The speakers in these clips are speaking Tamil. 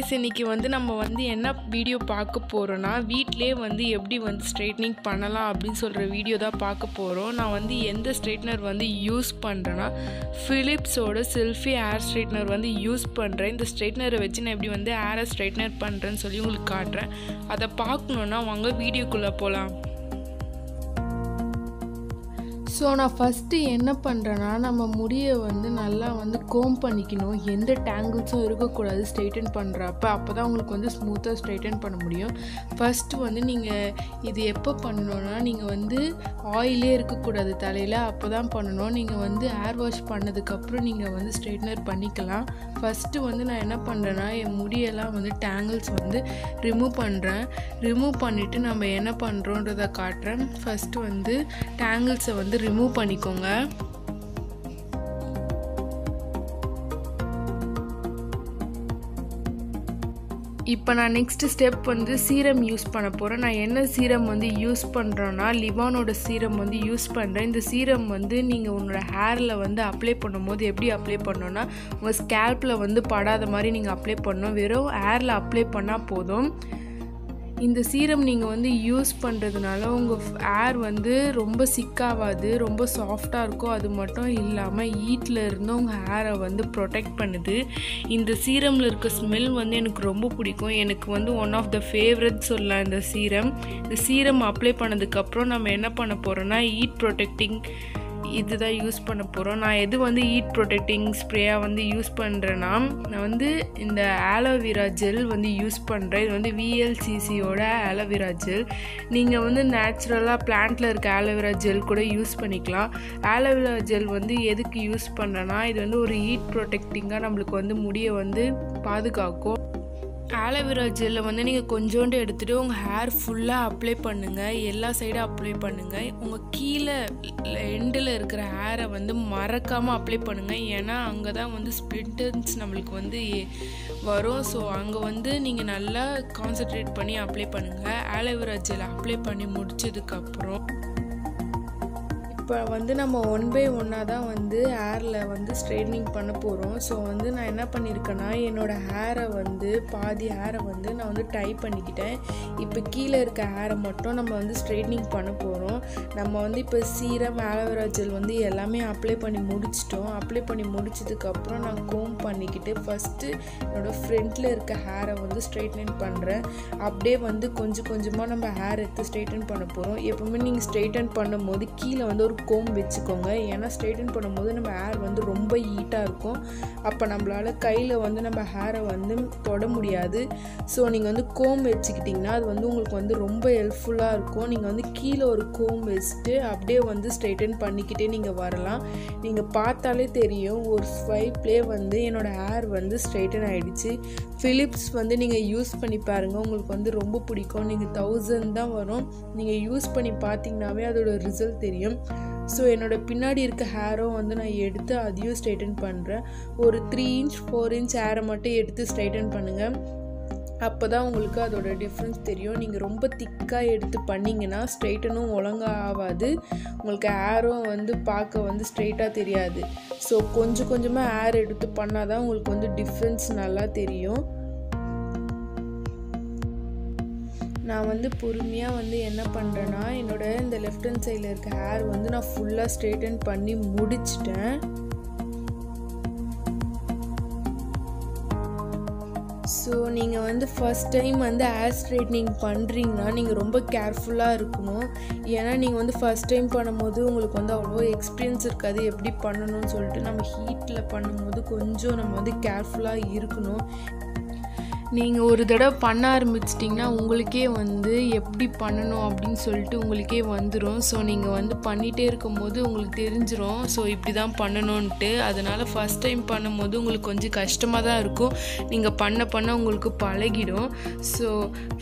கைஸ் இன்றைக்கி இன்னைக்கு வந்து நம்ம வந்து என்ன வீடியோ பார்க்க போகிறோன்னா வீட்டிலே வந்து எப்படி வந்து ஸ்ட்ரைட்னிங் பண்ணலாம் அப்படின்னு சொல்கிற வீடியோ தான் பார்க்க போகிறோம் நான் வந்து எந்த ஸ்ட்ரைட்னர் வந்து யூஸ் பண்ணுறேன்னா ஃபிலிப்ஸோட செல்ஃபி ஹேர் ஸ்ட்ரைட்னர் வந்து யூஸ் பண்ணுறேன் இந்த ஸ்ட்ரைட்னரை வச்சு நான் எப்படி வந்து ஹேரை ஸ்ட்ரைட்னர் பண்ணுறேன்னு சொல்லி உங்களுக்கு காட்டுறேன். அதை பார்க்கணுன்னா வாங்க வீடியோக்குள்ளே போகலாம் ஸோ நான் ஃபஸ்ட்டு என்ன பண்ணுறேன்னா நம்ம முடியை வந்து நல்லா வந்து கோம் பண்ணிக்கணும். எந்த டேங்கிள்ஸும் இருக்கக்கூடாது ஸ்ட்ரைட்டன் பண்ணுறப்ப அப்போ தான் உங்களுக்கு வந்து ஸ்மூத்தாக ஸ்ட்ரைட்டன் பண்ண முடியும். ஃபஸ்ட்டு வந்து நீங்கள் இது எப்போ பண்ணணுன்னா நீங்கள் வந்து ஆயிலே இருக்கக்கூடாது தலையில். அப்போ தான் பண்ணணும். நீங்கள் வந்து ஹேர் வாஷ் பண்ணதுக்கப்புறம் நீங்கள் வந்து ஸ்ட்ரைட்னர் பண்ணிக்கலாம். ஃபஸ்ட்டு வந்து நான் என்ன பண்ணுறேன்னா என் முடியெல்லாம் வந்து டேங்கிள்ஸ் வந்து ரிமூவ் பண்ணுறேன் ரிமூவ் பண்ணிவிட்டு நம்ம என்ன பண்ணுறோன்றதை காட்டுறேன். ஃபஸ்ட்டு வந்து டேங்கிள்ஸை வந்து ரிமூவ் பண்ணிக்கோங்க. இப்போ நான் நெக்ஸ்ட் ஸ்டெப் வந்து சீரம் யூஸ் பண்ண போகிறேன் நான் என்ன சீரம் வந்து யூஸ் பண்ணுறேன்னா லிவானோட சீரம் வந்து யூஸ் பண்ணுறேன் இந்த சீரம் வந்து நீங்கள் உன்னோட ஹேரில் வந்து அப்ளை பண்ணும்போது எப்படி அப்ளை பண்ணோன்னா உங்கள் ஸ்கேல்பில் வந்து படாத மாதிரி நீங்கள் அப்ளை பண்ணணும். வெறும் ஹேரில் அப்ளை பண்ணால் போதும். இந்த சீரம் நீங்கள் வந்து யூஸ் பண்ணுறதுனால உங்கள் ஏர் வந்து ரொம்ப சிக்காகாது ரொம்ப சாஃப்டாக இருக்கும் அது மட்டும் இல்லாமல் ஹீட்டில் இருந்து உங்கள் ஹேரை வந்து ப்ரொடெக்ட் பண்ணுது. இந்த சீரமில் இருக்க ஸ்மெல் வந்து எனக்கு ரொம்ப பிடிக்கும். எனக்கு வந்து ஒன் ஆஃப் த ஃபேவரட் சொல்லலாம் இந்த சீரம் இந்த சீரம் அப்ளை பண்ணதுக்கப்புறம் நம்ம என்ன பண்ண போகிறோன்னா ஹீட் ப்ரொடெக்டிங் இதுதான் யூஸ் பண்ண போகிறோம் நான் எது வந்து ஹீட் ப்ரொடெக்டிங் ஸ்ப்ரேயாக வந்து யூஸ் பண்ணுறேன்னா நான் வந்து இந்த ஆலோவேரா ஜெல் வந்து யூஸ் பண்ணுறேன் இது வந்து விஎல்சிசியோட ஆலோவேரா ஜெல் நீங்கள் வந்து நேச்சுரலாக பிளான்ட்டில் இருக்க ஆலோவேரா ஜெல் கூட யூஸ் பண்ணிக்கலாம். ஆலோவேரா ஜெல் வந்து எதுக்கு யூஸ் பண்ணுறேன்னா இது வந்து ஒரு ஹீட் ப்ரொடெக்டிங்காக நம்மளுக்கு வந்து முடியை வந்து பாதுகாக்கும். ஆலோவேரா ஜெல்லை வந்து நீங்கள் கொஞ்சோண்டு எடுத்துகிட்டு உங்கள் ஹேர் ஃபுல்லாக அப்ளை பண்ணுங்கள் எல்லா சைடும் அப்ளை பண்ணுங்கள் உங்கள் கீழே எண்டில் இருக்கிற ஹேரை வந்து மறக்காமல் அப்ளை பண்ணுங்கள் ஏன்னா அங்கே தான் வந்து ஸ்ப்ளிட்டன்ஸ் நம்மளுக்கு வந்து வரும். ஸோ அங்கே வந்து நீங்கள் நல்லா கான்சென்ட்ரேட் பண்ணி அப்ளை பண்ணுங்கள் ஆலோவேரா ஜெல் அப்ளை பண்ணி முடிச்சதுக்கப்புறம் இப்போ வந்து நம்ம ஒன் பை ஒன்னாக தான் வந்து ஹேரில் வந்து ஸ்ட்ரைட்னிங் பண்ண போகிறோம் ஸோ வந்து நான் என்ன பண்ணியிருக்கேன்னா என்னோடய ஹேரை வந்து பாதி ஹேரை வந்து நான் வந்து டை பண்ணிக்கிட்டேன். இப்போ கீழே இருக்க ஹேரை மட்டும் நம்ம வந்து ஸ்ட்ரைட்னிங் பண்ண போகிறோம் நம்ம வந்து இப்போ சீரம் ஆலோவேரா ஜெல் வந்து எல்லாமே அப்ளை பண்ணி முடிச்சிட்டோம். அப்ளை பண்ணி முடிச்சதுக்கப்புறம் நான் கோம் பண்ணிக்கிட்டு ஃபஸ்ட்டு என்னோடய ஃப்ரண்ட்டில் இருக்க ஹேரை வந்து ஸ்ட்ரைட்னிங் பண்ணுறேன் அப்படியே வந்து கொஞ்சம் கொஞ்சமாக நம்ம ஹேர் எடுத்து ஸ்ட்ரைட்டன் பண்ண போகிறோம் எப்போவுமே நீங்கள் ஸ்ட்ரைட்டன் பண்ணும்போது கீழே வந்து ஒரு கோம் வச்சுக்கோங்க. ஏன்னா ஸ்ட்ரைட்டன் பண்ணும்போது நம்ம ஹேர் வந்து ரொம்ப ஹீட்டாக இருக்கும். அப்போ நம்மளால் கையில் வந்து நம்ம ஹேரை வந்து தொட முடியாது. ஸோ நீங்கள் வந்து கோம் வச்சுக்கிட்டிங்கன்னா அது வந்து உங்களுக்கு வந்து ரொம்ப ஹெல்ப்ஃபுல்லாக இருக்கும். நீங்கள் வந்து கீழே ஒரு கோம் வச்சுட்டு அப்படியே வந்து ஸ்ட்ரைட்டன் பண்ணிக்கிட்டே நீங்கள் வரலாம். நீங்கள் பார்த்தாலே தெரியும் ஒரு ஸ்வைப்லேயே வந்து என்னோடய ஹேர் வந்து ஸ்ட்ரைட்டன் ஆகிடுச்சு ஃபிலிப்ஸ் வந்து நீங்கள் யூஸ் பண்ணி பாருங்கள் உங்களுக்கு வந்து ரொம்ப பிடிக்கும். நீங்கள் தௌசண்ட் தான் வரும். நீங்கள் யூஸ் பண்ணி பார்த்தீங்கன்னாவே அதோட ரிசல்ட் தெரியும். ஸோ என்னோடய பின்னாடி இருக்க ஹேரும் வந்து நான் எடுத்து அதையும் ஸ்ட்ரைட்டன் பண்ணுறேன் ஒரு த்ரீ இன்ச் ஃபோர் இன்ச் ஹேரை மட்டும் எடுத்து ஸ்ட்ரைட்டன் பண்ணுங்கள் அப்போ தான் உங்களுக்கு அதோட டிஃப்ரென்ஸ் தெரியும். நீங்கள் ரொம்ப திக்காக எடுத்து பண்ணிங்கன்னா ஸ்ட்ரைட்டனும் ஒழுங்காக ஆகாது. உங்களுக்கு ஹேரும் வந்து பார்க்க வந்து ஸ்ட்ரைட்டாக தெரியாது. ஸோ கொஞ்சம் கொஞ்சமாக ஹேர் எடுத்து பண்ணால் தான் உங்களுக்கு வந்து டிஃப்ரென்ஸ் நல்லா தெரியும். நான் வந்து பொறுமையாக வந்து என்ன பண்ணுறேன்னா என்னோட இந்த லெஃப்ட் ஹேண்ட் சைடில் இருக்க ஹேர் வந்து நான் ஃபுல்லாக ஸ்ட்ரெயிட்டன் பண்ணி முடிச்சிட்டேன். ஸோ நீங்கள் வந்து ஃபஸ்ட் டைம் வந்து ஹேர் ஸ்ட்ரைட்னிங் பண்ணுறீங்கன்னா நீங்கள் ரொம்ப கேர்ஃபுல்லாக இருக்கணும். ஏன்னா நீங்கள் வந்து ஃபஸ்ட் டைம் பண்ணும்போது உங்களுக்கு வந்து அவ்வளோ எக்ஸ்பீரியன்ஸ் இருக்காது. எப்படி பண்ணணும்னு சொல்லிட்டு நம்ம ஹீட்டில் பண்ணும்போது கொஞ்சம் நம்ம வந்து கேர்ஃபுல்லாக இருக்கணும். நீங்கள் ஒரு தடவை பண்ண ஆரம்பிச்சிட்டிங்கன்னா உங்களுக்கே வந்து எப்படி பண்ணணும் அப்படின்னு சொல்லிட்டு உங்களுக்கே வந்துடும் ஸோ நீங்கள் வந்து பண்ணிகிட்டே இருக்கும்போது உங்களுக்கு தெரிஞ்சிடும் ஸோ இப்படி தான் பண்ணணுன்ட்டு அதனால் ஃபஸ்ட் டைம் பண்ணும்போது உங்களுக்கு கொஞ்சம் கஷ்டமாக தான் இருக்கும். நீங்கள் பண்ண பண்ண உங்களுக்கு பழகிடும். ஸோ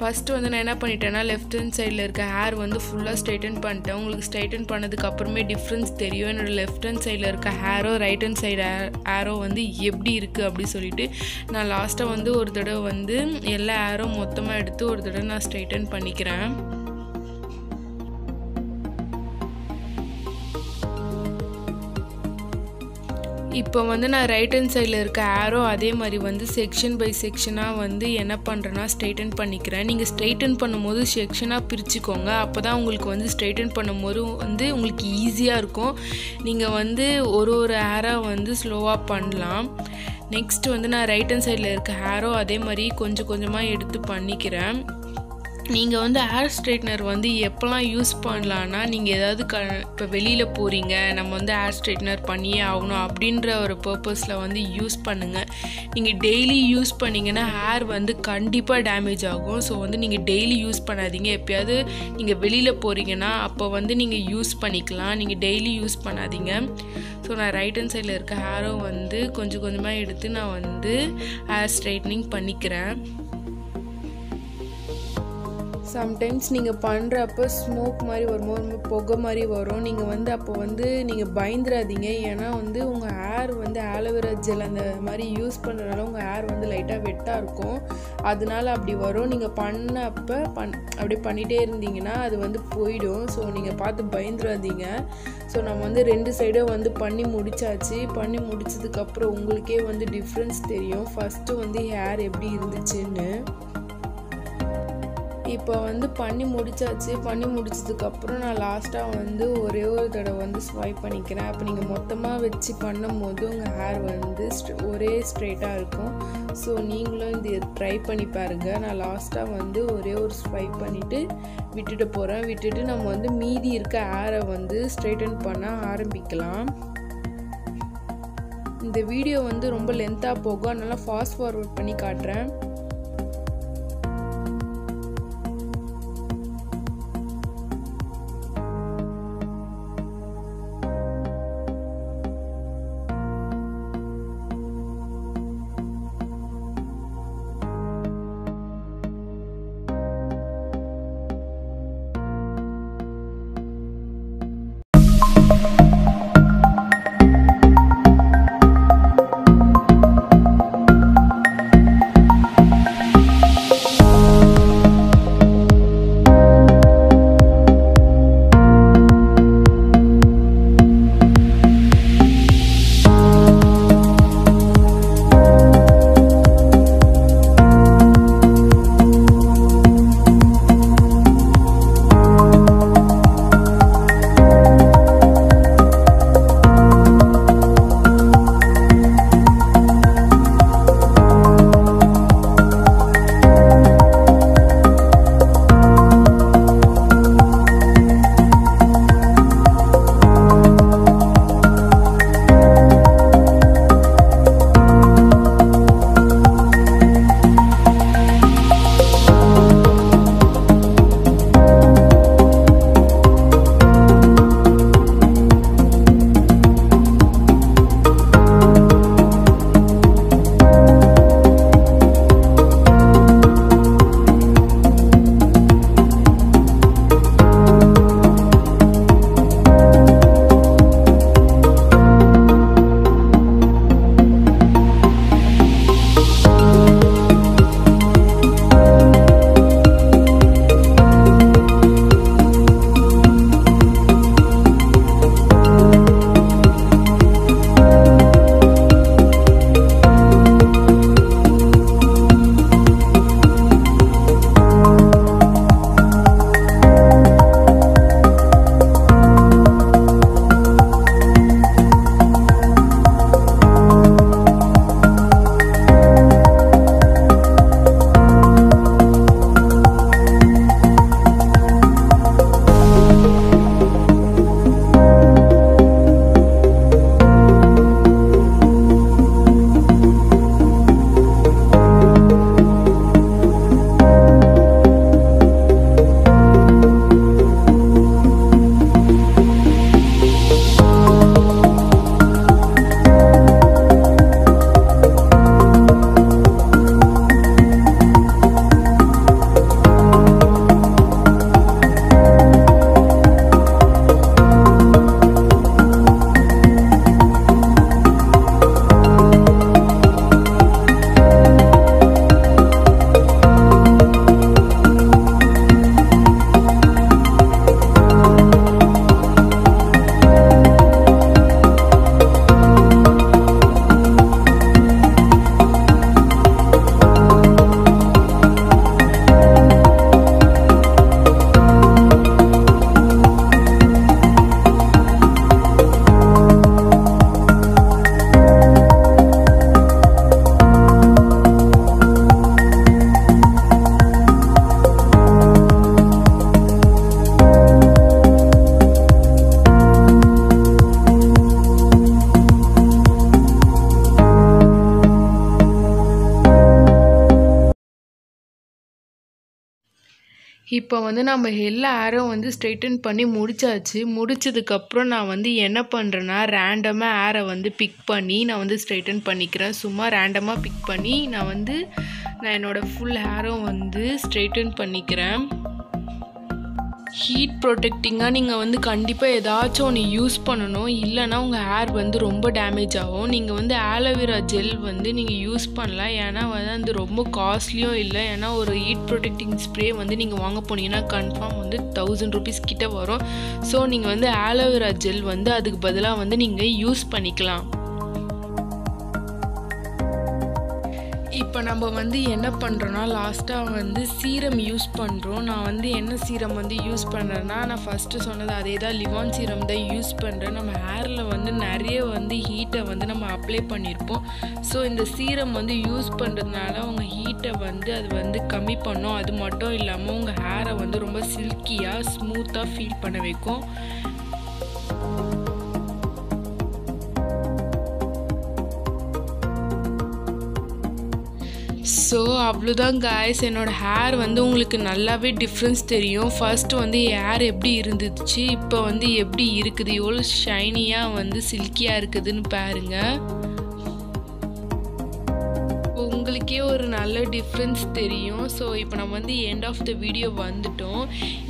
ஃபஸ்ட்டு வந்து நான் என்ன பண்ணிட்டேன்னா லெஃப்ட் ஹேண்ட் சைடில் இருக்க ஹேர் வந்து ஃபுல்லாக ஸ்ட்ரைட்டன் பண்ணிட்டேன். உங்களுக்கு ஸ்ட்ரைட்டன் பண்ணதுக்கு அப்புறமே டிஃப்ரென்ஸ் தெரியும். என்னோடய லெஃப்ட் ஹேண்ட் சைடில் இருக்க ஹேரோ ரைட் ஹேண்ட் சைடு ஹேரோ வந்து எப்படி இருக்குது அப்படி சொல்லிட்டு நான் லாஸ்ட்டாக வந்து ஒரு தடவை வந்து வந்து எல்லா ஏரும் மொத்தமாக எடுத்து ஒரு தடவை நான் ஸ்ட்ரைட்டன் பண்ணிக்கிறேன். இப்போ வந்து நான் ரைட் ஹேண்ட் சைடில் இருக்க ஆரோ அதே மாதிரி வந்து செக்ஷன் பை செக்ஷனாக வந்து என்ன பண்ணுறேன்னா ஸ்ட்ரைட்டன் பண்ணிக்கிறேன். நீங்கள் ஸ்ட்ரைட்டன் பண்ணும்போது செக்ஷனாக பிரிச்சுக்கோங்க. அப்போ தான் உங்களுக்கு வந்து ஸ்ட்ரைட்டன் பண்ணும்போது வந்து உங்களுக்கு ஈஸியாக இருக்கும். நீங்கள் வந்து ஒரு ஒரு ஏராக வந்து ஸ்லோவாக பண்ணலாம். நெக்ஸ்ட் வந்து நான் ரைட் ஹேண்ட் சைடில் இருக்க ஹேரோ அதே மாதிரி கொஞ்சம் கொஞ்சமாக எடுத்து பண்ணிக்கிறேன். நீங்கள் வந்து ஹேர் ஸ்ட்ரைட்னர் வந்து எப்போல்லாம் யூஸ் பண்ணலான்னா நீங்கள் ஏதாவது க இப்போ வெளியில் போகிறீங்க நம்ம வந்து ஹேர் ஸ்ட்ரைட்னர் பண்ணியே ஆகணும் அப்படின்ற ஒரு பர்பஸில் வந்து யூஸ் பண்ணுங்கள் நீங்கள் டெய்லி யூஸ் பண்ணிங்கன்னா ஹேர் வந்து கண்டிப்பாக டேமேஜ் ஆகும். ஸோ வந்து நீங்கள் டெய்லி யூஸ் பண்ணாதீங்க. எப்பயாவது நீங்கள் வெளியில் போகிறீங்கன்னா அப்போ வந்து நீங்கள் யூஸ் பண்ணிக்கலாம். நீங்கள் டெய்லி யூஸ் பண்ணாதீங்க. ஸோ நான் ரைட் ஹேண்ட் சைடில் இருக்க ஹேரும் வந்து கொஞ்சம் கொஞ்சமாக எடுத்து நான் வந்து ஹேர் ஸ்ட்ரைட்னிங் பண்ணிக்கிறேன். சம்டைம்ஸ் நீங்கள் பண்ணுறப்ப ஸ்மோக் மாதிரி வரும் ரொம்ப புகை மாதிரி வரும். நீங்கள் வந்து அப்போ வந்து நீங்கள் பயந்துடாதீங்க ஏன்னா வந்து உங்கள் ஹேர் வந்து ஆலோவேரா ஜெல் அந்த மாதிரி யூஸ் பண்ணுறதுனால உங்கள் ஹேர் வந்து லைட்டாக வெட்டாக இருக்கும். அதனால அப்படி வரும். நீங்கள் பண்ணப்போ பண் அப்படி பண்ணிகிட்டே இருந்தீங்கன்னா அது வந்து போயிடும். ஸோ நீங்கள் பார்த்து பயந்துடாதீங்க ஸோ நம்ம வந்து ரெண்டு சைடும் வந்து பண்ணி முடிச்சாச்சு. பண்ணி முடிச்சதுக்கப்புறம் உங்களுக்கே வந்து டிஃப்ரென்ஸ் தெரியும். ஃபஸ்ட்டு வந்து ஹேர் எப்படி இருந்துச்சுன்னு. இப்போ வந்து பண்ணி முடிச்சாச்சு. பண்ணி முடிச்சதுக்கப்புறம் நான் லாஸ்ட்டாக வந்து ஒரே ஒரு தடவை வந்து ஸ்வைப் பண்ணிக்கிறேன். அப்போ நீங்கள் மொத்தமாக வச்சு பண்ணும்போது உங்கள் ஹேர் வந்து ஒரே ஸ்ட்ரெயிட்டாக இருக்கும். ஸோ நீங்களும் இது ட்ரை பண்ணி பாருங்கள் நான் லாஸ்ட்டாக வந்து ஒரே ஒரு ஸ்வைப் பண்ணிவிட்டு விட்டுட்டு போகிறேன் விட்டுட்டு நம்ம வந்து மீதி இருக்க ஹேரை வந்து ஸ்ட்ரைட்டன் பண்ண ஆரம்பிக்கலாம். இந்த வீடியோ வந்து ரொம்ப லென்த்தாக போகும். அதனால் ஃபாஸ்ட் ஃபார்வர்ட் பண்ணி காட்டுறேன். இப்போ வந்து நம்ம எல்லா ஹேரும் வந்து ஸ்ட்ரைட்டன் பண்ணி முடிச்சாச்சு. முடிச்சதுக்கப்புறம் நான் வந்து என்ன பண்ணுறேன்னா ரேண்டமாக ஹேரை வந்து பிக் பண்ணி நான் வந்து ஸ்ட்ரைட்டன் பண்ணிக்கிறேன். சும்மா ரேண்டமாக பிக் பண்ணி நான் வந்து நான் என்னோடய ஃபுல் ஹேரும் வந்து ஸ்ட்ரைட்டன் பண்ணிக்கிறேன். ஹீட் ப்ரொடெக்டிங்காக நீங்கள் வந்து கண்டிப்பாக ஏதாச்சும் ஒன்று யூஸ் பண்ணணும். இல்லைன்னா உங்கள் ஹேர் வந்து ரொம்ப டேமேஜ் ஆகும். நீங்கள் வந்து ஆலோவேரா ஜெல் வந்து நீங்கள் யூஸ் பண்ணலாம். ஏன்னா வந்து அது ரொம்ப காஸ்ட்லியும் இல்லை. ஏன்னா ஒரு ஹீட் ப்ரொடெக்டிங் ஸ்ப்ரே வந்து நீங்கள் வாங்க போனீங்கன்னா கன்ஃபார்ம் வந்து தௌசண்ட் ருபீஸ் கிட்ட வரும். ஸோ நீங்கள் வந்து ஆலோவேரா ஜெல் வந்து அதுக்கு பதிலாக வந்து நீங்கள் யூஸ் பண்ணிக்கலாம். இப்போ நம்ம வந்து என்ன பண்ணுறோன்னா லாஸ்ட்டாக வந்து சீரம் யூஸ் பண்ணுறோம் நான் வந்து என்ன சீரம் வந்து யூஸ் பண்ணுறேன்னா நான் ஃபஸ்ட்டு சொன்னது அதே தான் லிவான் சீரம் தான் யூஸ் பண்ணுறேன் நம்ம ஹேரில் வந்து நிறைய வந்து ஹீட்டை வந்து நம்ம அப்ளை பண்ணியிருப்போம் ஸோ இந்த சீரம் வந்து யூஸ் பண்ணுறதுனால உங்கள் ஹீட்டை வந்து அது வந்து கம்மி பண்ணும். அது மட்டும் இல்லாமல் உங்கள் ஹேரை வந்து ரொம்ப சில்கியாக ஸ்மூத்தாக ஃபீல் பண்ண வைக்கும். ஸோ அவ்வளோதான் காய்ஸ் என்னோடய ஹேர் வந்து உங்களுக்கு நல்லாவே டிஃப்ரென்ஸ் தெரியும். ஃபஸ்ட்டு வந்து என் ஹேர் எப்படி இருந்துச்சு இப்போ வந்து எப்படி இருக்குது? எவ்வளோ ஷைனியாக வந்து சில்கியாக இருக்குதுன்னு பாருங்கள் உங்களுக்கே ஒரு நல்ல டிஃப்ரென்ஸ் தெரியும். ஸோ இப்போ நம்ம வந்து எண்ட் ஆஃப் த வீடியோ வந்துட்டோம்.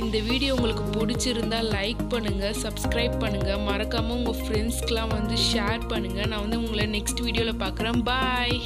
இந்த வீடியோ உங்களுக்கு பிடிச்சிருந்தா லைக் பண்ணுங்கள் சப்ஸ்கிரைப் பண்ணுங்கள் மறக்காமல் உங்கள் ஃப்ரெண்ட்ஸ்க்கெலாம் வந்து ஷேர் பண்ணுங்கள் நான் வந்து உங்களை நெக்ஸ்ட் வீடியோவில் பார்க்குறேன். பாய்